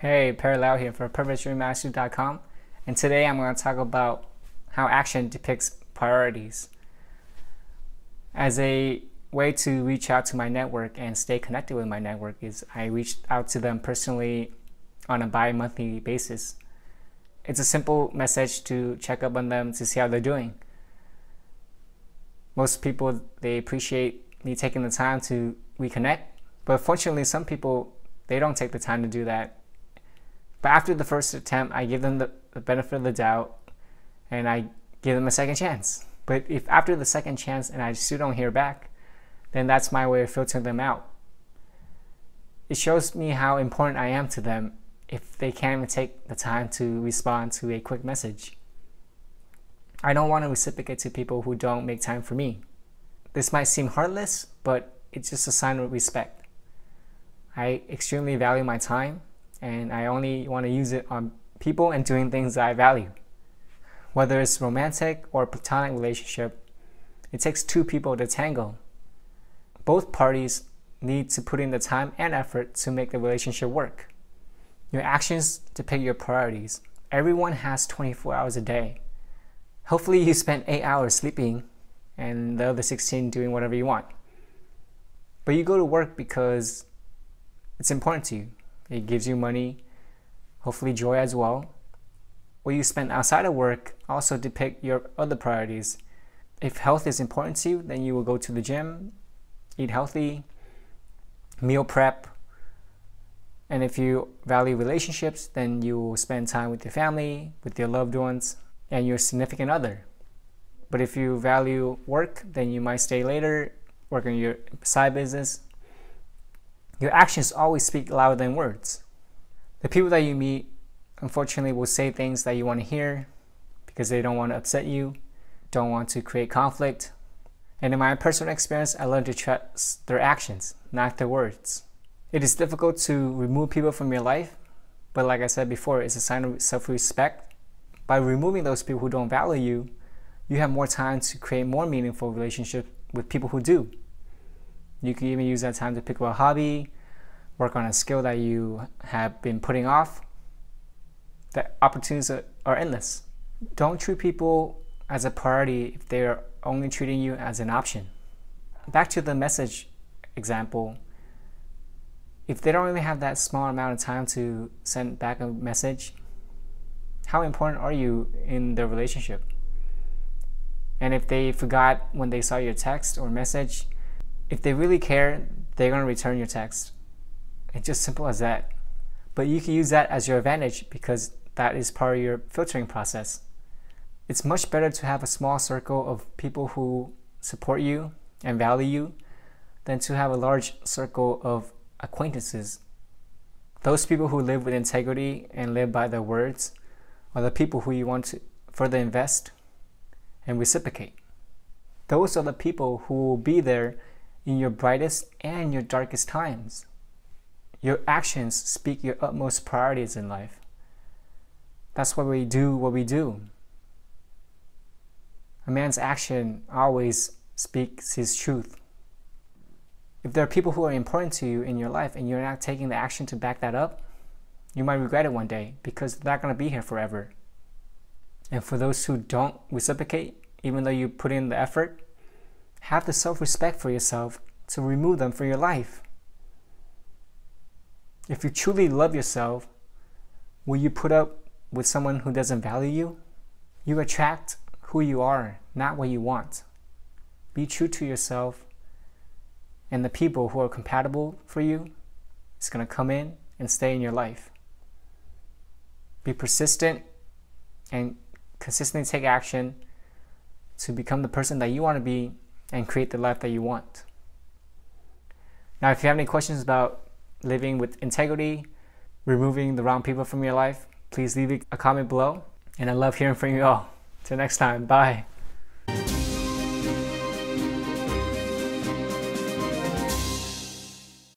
Hey, Lau here for PurposeDrivenMastery.com and today I'm going to talk about how action depicts priorities. As a way to reach out to my network and stay connected with my network is I reached out to them personally on a bi-monthly basis. It's a simple message to check up on them to see how they're doing. Most people, they appreciate me taking the time to reconnect, but fortunately some people, they don't take the time to do that but after the first attempt, I give them the, the benefit of the doubt and I give them a second chance. But if after the second chance and I still don't hear back, then that's my way of filtering them out. It shows me how important I am to them if they can't even take the time to respond to a quick message. I don't want to reciprocate to people who don't make time for me. This might seem heartless, but it's just a sign of respect. I extremely value my time and I only want to use it on people and doing things that I value. Whether it's romantic or platonic relationship, it takes two people to tango. Both parties need to put in the time and effort to make the relationship work. Your actions depict your priorities. Everyone has 24 hours a day. Hopefully you spend 8 hours sleeping and the other 16 doing whatever you want. But you go to work because it's important to you. It gives you money, hopefully joy as well. What you spend outside of work also depict your other priorities. If health is important to you, then you will go to the gym, eat healthy, meal prep. And if you value relationships, then you will spend time with your family, with your loved ones, and your significant other. But if you value work, then you might stay later, work on your side business, your actions always speak louder than words. The people that you meet, unfortunately, will say things that you want to hear because they don't want to upset you, don't want to create conflict. And in my personal experience, I learned to trust their actions, not their words. It is difficult to remove people from your life, but like I said before, it's a sign of self-respect. By removing those people who don't value you, you have more time to create more meaningful relationships with people who do. You can even use that time to pick up a hobby, work on a skill that you have been putting off. The opportunities are endless. Don't treat people as a priority if they're only treating you as an option. Back to the message example, if they don't even have that small amount of time to send back a message, how important are you in the relationship? And if they forgot when they saw your text or message, if they really care, they're going to return your text. It's just simple as that. But you can use that as your advantage because that is part of your filtering process. It's much better to have a small circle of people who support you and value you than to have a large circle of acquaintances. Those people who live with integrity and live by their words are the people who you want to further invest and reciprocate. Those are the people who will be there in your brightest and your darkest times. Your actions speak your utmost priorities in life. That's why we do what we do. A man's action always speaks his truth. If there are people who are important to you in your life and you're not taking the action to back that up, you might regret it one day because they're not going to be here forever. And for those who don't reciprocate, even though you put in the effort, have the self respect for yourself to remove them from your life. If you truly love yourself, will you put up with someone who doesn't value you? You attract who you are, not what you want. Be true to yourself, and the people who are compatible for you is going to come in and stay in your life. Be persistent and consistently take action to become the person that you want to be and create the life that you want. Now, if you have any questions about living with integrity, removing the wrong people from your life, please leave a comment below. And I love hearing from you all. Till next time, bye.